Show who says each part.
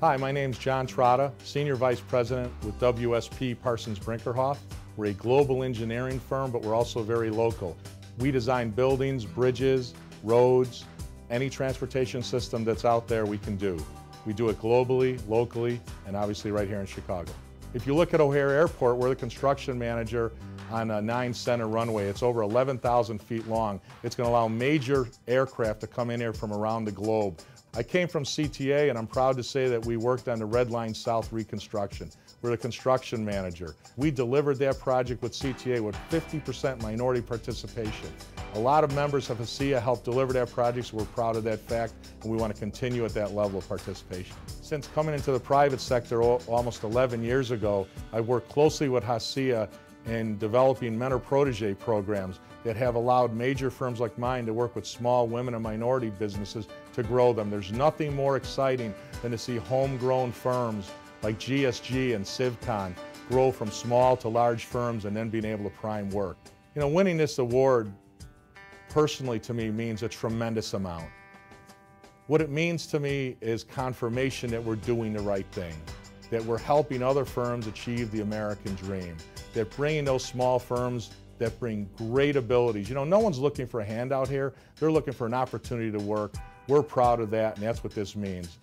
Speaker 1: Hi, my name is John Trotta, Senior Vice President with WSP Parsons Brinckerhoff. We're a global engineering firm, but we're also very local. We design buildings, bridges, roads, any transportation system that's out there we can do. We do it globally, locally, and obviously right here in Chicago. If you look at O'Hare Airport, we're the construction manager on a nine center runway. It's over 11,000 feet long. It's going to allow major aircraft to come in here from around the globe. I came from CTA and I'm proud to say that we worked on the Red Line South reconstruction. We're the construction manager. We delivered that project with CTA with 50% minority participation. A lot of members of HACIA helped deliver that project, so we're proud of that fact, and we want to continue at that level of participation. Since coming into the private sector almost 11 years ago, I've worked closely with HACIA in developing mentor-protege programs that have allowed major firms like mine to work with small women and minority businesses to grow them. There's nothing more exciting than to see homegrown firms like GSG and Civcon grow from small to large firms and then being able to prime work. You know, winning this award personally to me means a tremendous amount. What it means to me is confirmation that we're doing the right thing, that we're helping other firms achieve the American dream, that bringing those small firms that bring great abilities. You know, no one's looking for a handout here. They're looking for an opportunity to work. We're proud of that, and that's what this means.